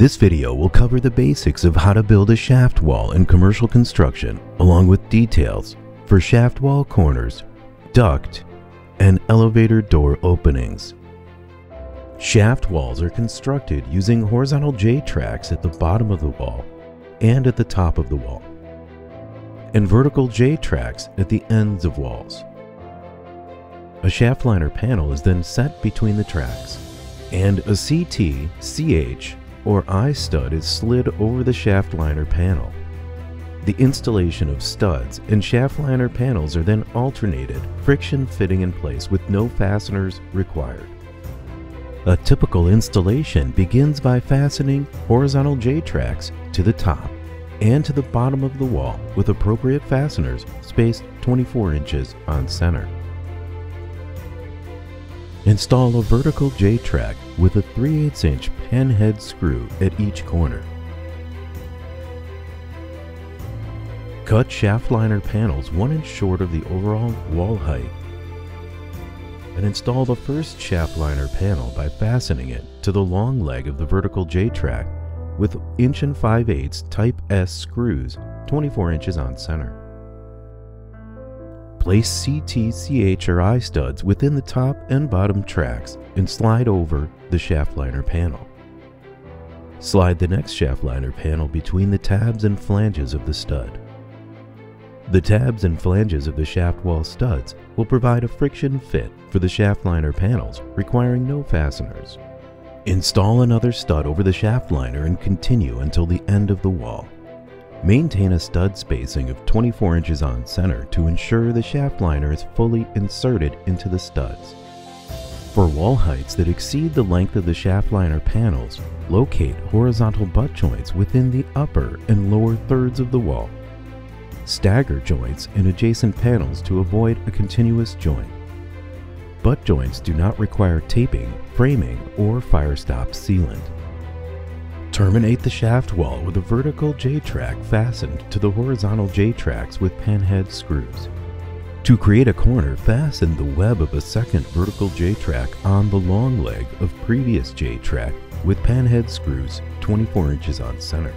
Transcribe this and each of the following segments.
This video will cover the basics of how to build a shaft wall in commercial construction, along with details for shaft wall corners, duct, and elevator door openings. Shaft walls are constructed using horizontal J-tracks at the bottom of the wall and at the top of the wall, and vertical J-tracks at the ends of walls. A shaft liner panel is then set between the tracks, and a CT, CH, or I stud is slid over the shaft liner panel. The installation of studs and shaft liner panels are then alternated, friction fitting in place with no fasteners required. A typical installation begins by fastening horizontal J-tracks to the top and to the bottom of the wall with appropriate fasteners spaced 24 inches on center. Install a vertical J-track with a 3 8 inch pen head screw at each corner. Cut shaft liner panels 1 inch short of the overall wall height and install the first shaft liner panel by fastening it to the long leg of the vertical J-track with inch and 5 8 type S screws 24 inches on center. Place CT, CH, or I studs within the top and bottom tracks and slide over the shaft liner panel. Slide the next shaft liner panel between the tabs and flanges of the stud. The tabs and flanges of the shaft wall studs will provide a friction fit for the shaft liner panels requiring no fasteners. Install another stud over the shaft liner and continue until the end of the wall. Maintain a stud spacing of 24 inches on center to ensure the shaft liner is fully inserted into the studs. For wall heights that exceed the length of the shaft liner panels, locate horizontal butt joints within the upper and lower thirds of the wall. Stagger joints in adjacent panels to avoid a continuous joint. Butt joints do not require taping, framing, or firestop sealant. Terminate the shaft wall with a vertical J-track fastened to the horizontal J-tracks with penhead screws. To create a corner, fasten the web of a second vertical J-track on the long leg of previous J-track with penhead screws 24 inches on center.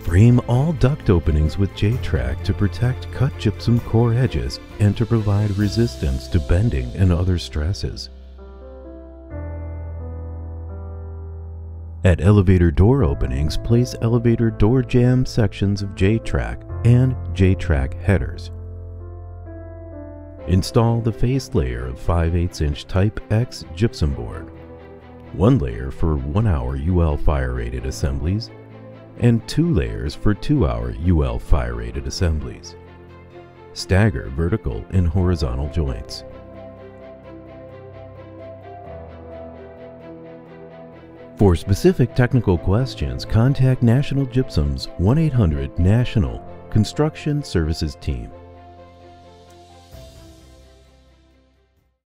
Frame all duct openings with J-track to protect cut gypsum core edges and to provide resistance to bending and other stresses. At elevator door openings, place elevator door jamb sections of J-track and J-track headers. Install the face layer of 5 8 inch Type X gypsum board, one layer for 1 hour UL fire rated assemblies, and two layers for 2 hour UL fire rated assemblies. Stagger vertical and horizontal joints. For specific technical questions, contact National Gypsum's 1 800 National Construction Services Team.